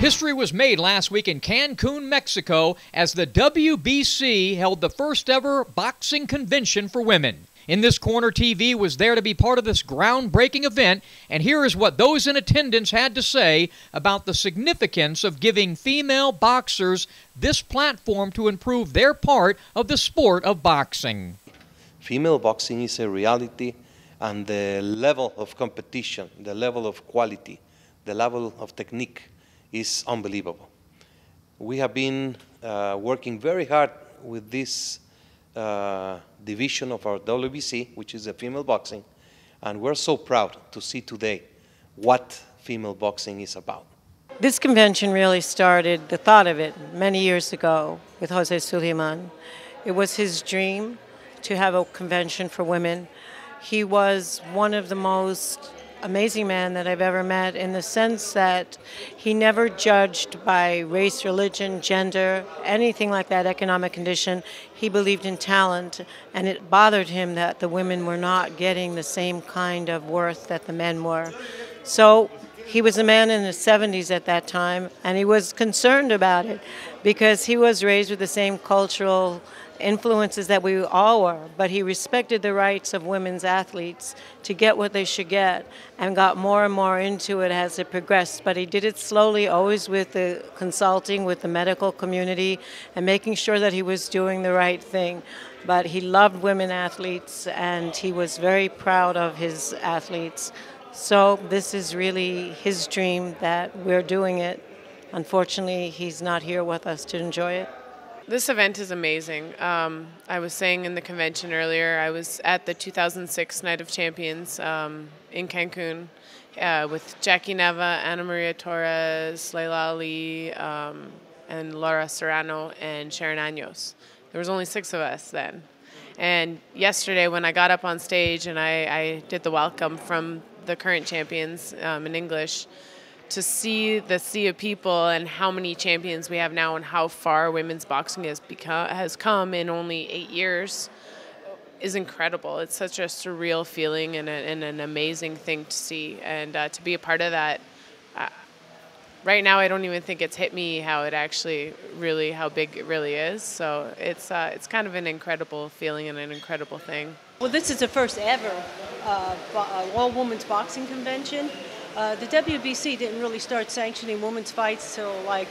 History was made last week in Cancun, Mexico, as the WBC held the first ever boxing convention for women. In this corner, TV was there to be part of this groundbreaking event, and here is what those in attendance had to say about the significance of giving female boxers this platform to improve their part of the sport of boxing. Female boxing is a reality, and the level of competition, the level of quality, the level of technique is unbelievable. We have been uh, working very hard with this uh, division of our WBC, which is the female boxing, and we're so proud to see today what female boxing is about. This convention really started, the thought of it, many years ago with Jose Sulaiman. It was his dream to have a convention for women. He was one of the most amazing man that I've ever met in the sense that he never judged by race, religion, gender, anything like that, economic condition. He believed in talent, and it bothered him that the women were not getting the same kind of worth that the men were. So he was a man in his 70s at that time, and he was concerned about it because he was raised with the same cultural influences that we all were, but he respected the rights of women's athletes to get what they should get and got more and more into it as it progressed. But he did it slowly, always with the consulting with the medical community and making sure that he was doing the right thing. But he loved women athletes and he was very proud of his athletes. So this is really his dream that we're doing it. Unfortunately, he's not here with us to enjoy it. This event is amazing. Um, I was saying in the convention earlier, I was at the 2006 Night of Champions um, in Cancun uh, with Jackie Nava, Ana Maria Torres, Laila Ali, um, and Laura Serrano, and Sharon Años. There was only six of us then. And yesterday, when I got up on stage and I, I did the welcome from the current champions um, in English, to see the sea of people and how many champions we have now and how far women's boxing has become has come in only eight years is incredible. It's such a surreal feeling and, a, and an amazing thing to see, and uh, to be a part of that. Uh, right now, I don't even think it's hit me how it actually really how big it really is. So it's uh, it's kind of an incredible feeling and an incredible thing. Well, this is the first ever uh, uh, all women's boxing convention. Uh, the WBC didn't really start sanctioning women's fights till like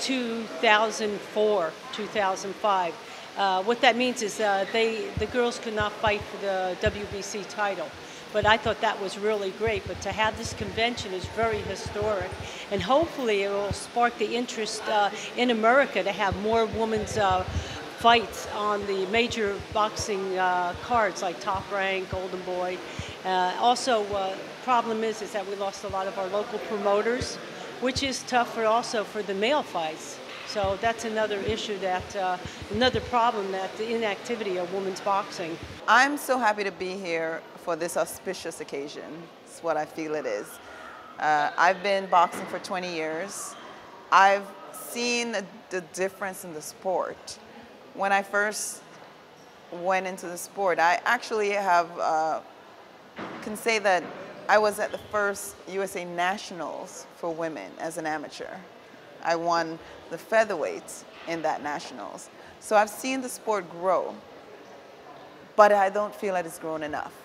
2004, 2005. Uh, what that means is uh, they the girls could not fight for the WBC title. But I thought that was really great. But to have this convention is very historic, and hopefully it will spark the interest uh, in America to have more women's uh, fights on the major boxing uh, cards like Top Rank, Golden Boy. Uh, also, uh, problem is is that we lost a lot of our local promoters, which is tough for also for the male fights. So that's another issue that uh, another problem that the inactivity of women's boxing. I'm so happy to be here for this auspicious occasion. It's what I feel it is. Uh, I've been boxing for 20 years. I've seen the difference in the sport. When I first went into the sport, I actually have uh, can say that I was at the first USA Nationals for women as an amateur. I won the featherweights in that nationals. So I've seen the sport grow, but I don't feel that it's grown enough.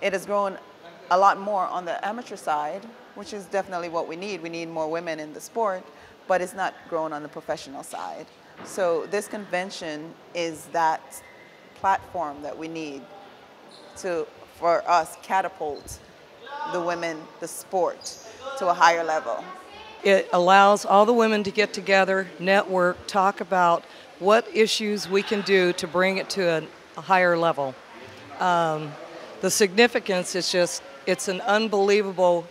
It has grown a lot more on the amateur side, which is definitely what we need. We need more women in the sport, but it's not grown on the professional side. So this convention is that platform that we need to for us catapult the women, the sport, to a higher level. It allows all the women to get together, network, talk about what issues we can do to bring it to a, a higher level. Um, the significance is just, it's an unbelievable,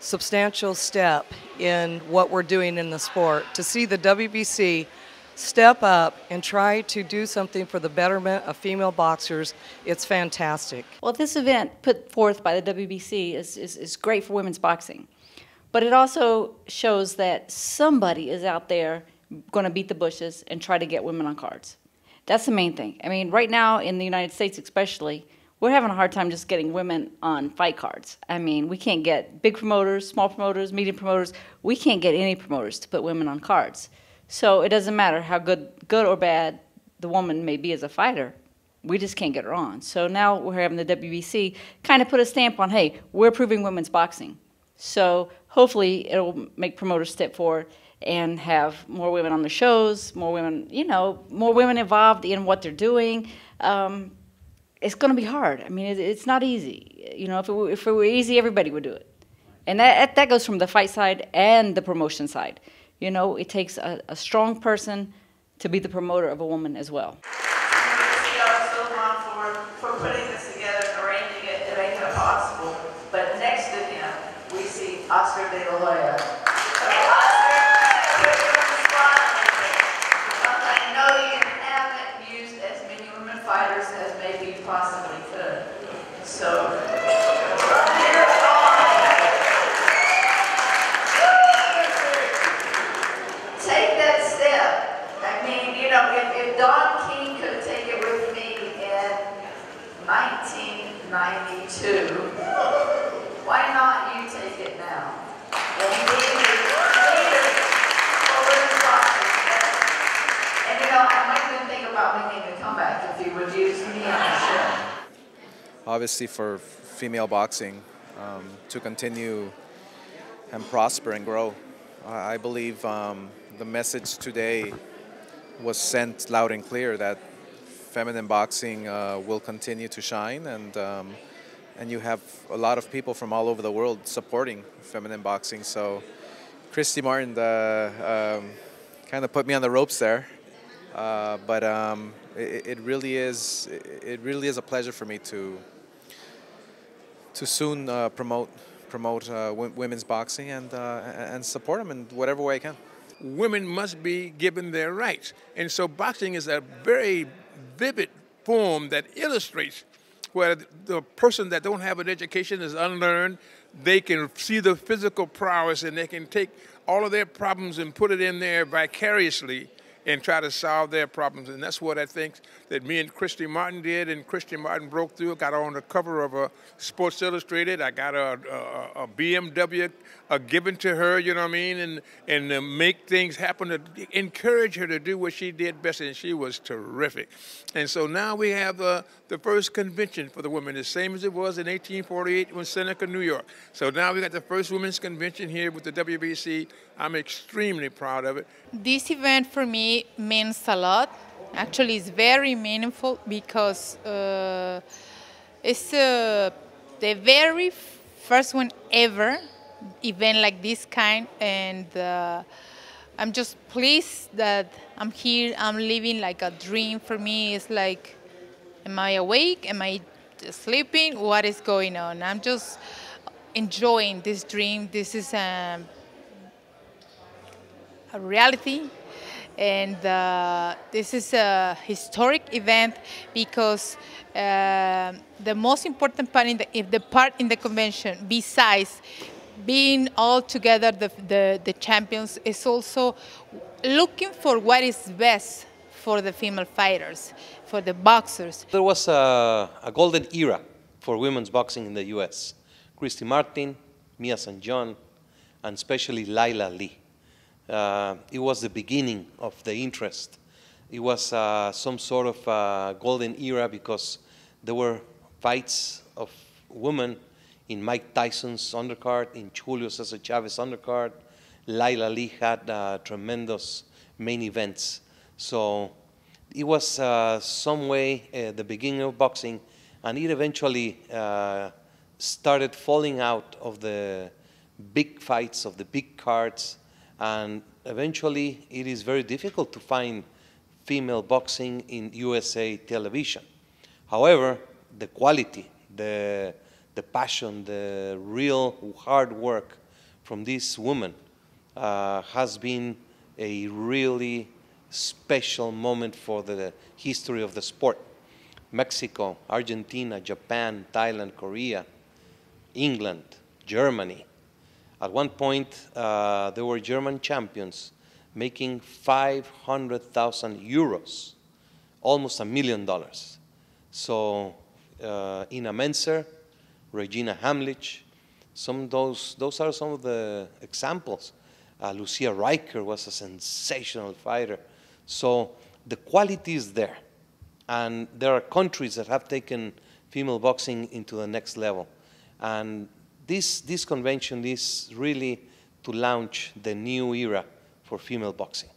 substantial step in what we're doing in the sport. To see the WBC step up and try to do something for the betterment of female boxers, it's fantastic. Well, this event put forth by the WBC is, is, is great for women's boxing. But it also shows that somebody is out there going to beat the bushes and try to get women on cards. That's the main thing. I mean, right now in the United States, especially, we're having a hard time just getting women on fight cards. I mean, we can't get big promoters, small promoters, medium promoters. We can't get any promoters to put women on cards. So it doesn't matter how good, good or bad the woman may be as a fighter. We just can't get her on. So now we're having the WBC kind of put a stamp on, hey, we're approving women's boxing. So hopefully it'll make promoters step forward and have more women on the shows, more women, you know, more women involved in what they're doing. Um, it's going to be hard. I mean, it, it's not easy. You know, if it, were, if it were easy, everybody would do it. And that, that goes from the fight side and the promotion side. You know, it takes a, a strong person to be the promoter of a woman as well. For, for putting this together and arranging it to make it possible. But next to him, we see Oscar de la Hoya. I know you haven't used as many women fighters as maybe you possibly could. So, from here on, take that step. I mean, you know, if, if Don King could take it with me in 1992, why not you take it now? And be the leader for women's. And you know, I might even think about making a comeback if you would use me on the show. obviously for female boxing um, to continue and prosper and grow. I I believe um, the message today was sent loud and clear that feminine boxing uh, will continue to shine and um, and you have a lot of people from all over the world supporting feminine boxing. So Christy Martin um, kind of put me on the ropes there. Uh, but um, it, it really is it really is a pleasure for me to to soon uh, promote promote uh, women's boxing and uh, and support them in whatever way I can. women must be given their rights. And so boxing is a very vivid form that illustrates where the person that don't have an education is unlearned, they can see the physical prowess and they can take all of their problems and put it in there vicariously and try to solve their problems. And that's what I think that me and Christy Martin did. And Christy Martin broke through, got on the cover of a Sports Illustrated. I got a, a, a BMW uh, given to her, you know what I mean, and and uh, make things happen to encourage her to do what she did best, and she was terrific. And so now we have uh, the first convention for the women, the same as it was in 1848 when Seneca, New York. So now we got the first women's convention here with the WBC. I'm extremely proud of it. This event for me means a lot. Actually, it's very meaningful because uh, it's uh, the very first one ever event like this kind, and uh, I'm just pleased that I'm here. I'm living like a dream for me. It's like, am I awake? Am I sleeping? What is going on? I'm just enjoying this dream. This is um, a reality and uh, this is a historic event because uh, the most important part in the, if the part in the convention besides being all together the, the, the champions is also looking for what is best for the female fighters for the boxers There was a, a golden era for women's boxing in the U.S. Christy Martin, Mia St. John, and especially Laila Ali. Uh, it was the beginning of the interest. It was uh, some sort of uh, golden era because there were fights of women in Mike Tyson's undercard, in Julio Cesar Chavez undercard. Laila Ali had uh, tremendous main events. So it was uh, some way uh, the beginning of boxing, and it eventually started falling out of the big fights, of the big cards, and eventually it is very difficult to find female boxing in USA television. However, the quality, the, the passion, the real hard work from this woman uh, has been a really special moment for the history of the sport. Mexico, Argentina, Japan, Thailand, Korea, England, Germany. At one point, uh, there were German champions making 500,000 euros, almost a million dollars. So uh, Ina Menzer, Regina Halmich. Some those, those are some of the examples. Uh, Lucia Rijker was a sensational fighter. So the quality is there. And there are countries that have taken female boxing into the next level. And this, this convention is really to launch the new era for female boxing.